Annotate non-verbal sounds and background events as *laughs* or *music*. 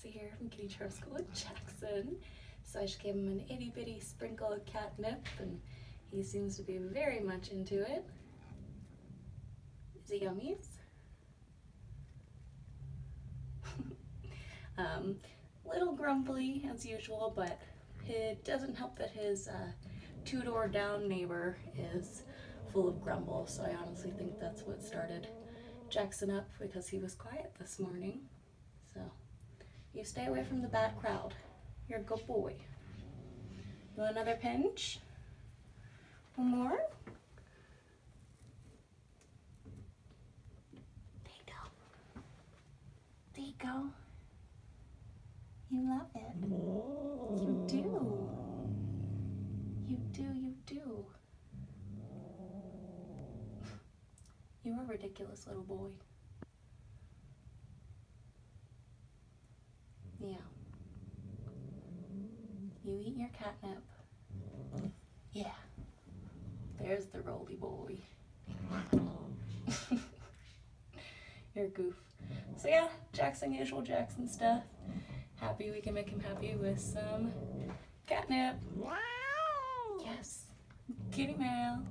Here from Kitty Charm School with Jackson. So I just gave him an itty bitty sprinkle of catnip and he seems to be very much into it. Is it yummies? *laughs* um, little grumbly as usual, but it doesn't help that his uh, two door down neighbor is full of grumble. So I honestly think that's what started Jackson up because he was quiet this morning. You stay away from the bad crowd. You're a good boy. You want another pinch? One more? There you go. There you go. You love it. You do. You do, you do. *laughs* You're a ridiculous little boy. Yeah. You eat your catnip. Yeah. There's the roly boy. *laughs* You're a goof. So yeah, Jackson, usual Jackson stuff. Happy we can make him happy with some catnip. Wow! Yes. Kitty mail.